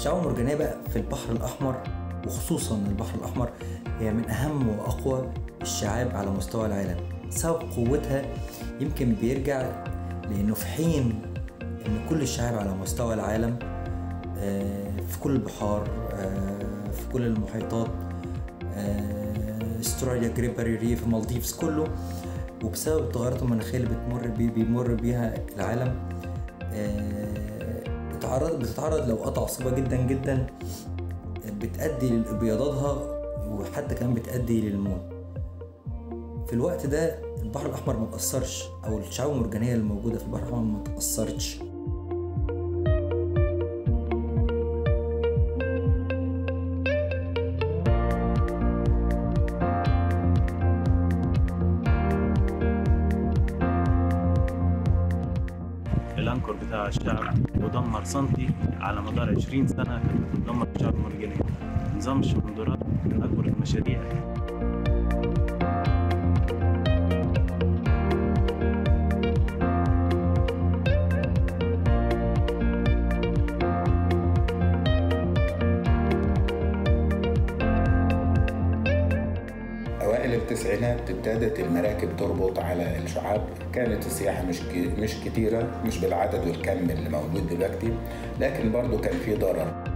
الشعاب المرجانية بقى في البحر الأحمر وخصوصا البحر الأحمر هي من أهم وأقوى الشعاب على مستوى العالم. سبب قوتها يمكن بيرجع لأنه في حين إن كل الشعاب على مستوى العالم آه، في كل البحار آه، في كل المحيطات آه، استراليا Great Barrier Reef المالديفز كله. وبسبب التغيرات المناخية اللي بتمر بي بيمر بيها العالم بتتعرض بتتعرض لو قطع صعبة جدا جدا بتأدي لابيضادها وحتى كمان بتأدي للموت. في الوقت ده البحر الأحمر ما تأثرش أو الشعاب المرجانية الموجودة في البحر الأحمر ما تأثرتش الأنكر بتاع الشعب ودمر سنتي على مدار 20 سنة كانت بتدمر الشعب المرجاني نظام الشمندرات من أكبر المشاريع. أوائل التسعينات ابتدت المراكب تربط على الشعاب. كانت السياحة مش مش كتيرة مش بالعدد والكم اللي موجود دلوقتي لكن برضو كان في ضرر.